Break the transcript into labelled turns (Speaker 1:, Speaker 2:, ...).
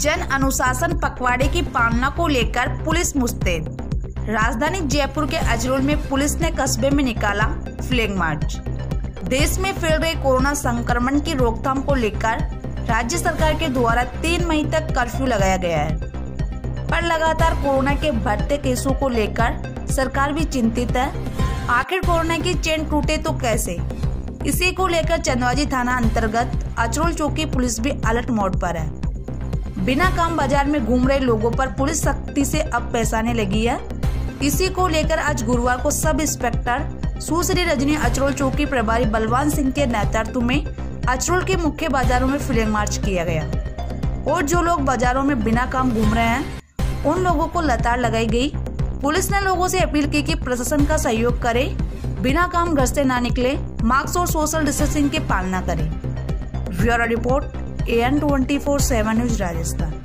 Speaker 1: जन अनुशासन पखवाड़े की पालना को लेकर पुलिस मुस्तैद। राजधानी जयपुर के अजरोल में पुलिस ने कस्बे में निकाला फ्लैग मार्च। देश में फैल रहे कोरोना संक्रमण की रोकथाम को लेकर राज्य सरकार के द्वारा तीन मई तक कर्फ्यू लगाया गया है। पर लगातार कोरोना के बढ़ते केसों को लेकर सरकार भी चिंतित है। आखिर कोरोना की चेन टूटे तो कैसे? इसी को लेकर चंदवाजी थाना अंतर्गत अचरोल चौकी पुलिस भी अलर्ट मोड पर है। बिना काम बाज़ार में घूम रहे लोगों पर पुलिस सख्ती से अब पैसाने लगी है। इसी को लेकर आज गुरुवार को सब इंस्पेक्टर सुश्री रजनी अचरोल चौकी प्रभारी बलवान सिंह के नेतृत्व में अचरोल के मुख्य बाजारों में फ्लैग मार्च किया गया। और जो लोग बाजारों में बिना काम घूम रहे हैं, उन लोगों को लताड़ लगाई गई। पुलिस ने लोगों से अपील की कि प्रशासन का सहयोग करे, बिना काम घर से ना निकले, मास्क और सोशल डिस्टेंसिंग की पालना करें। Bureau report A N twenty four seven news Rajasthan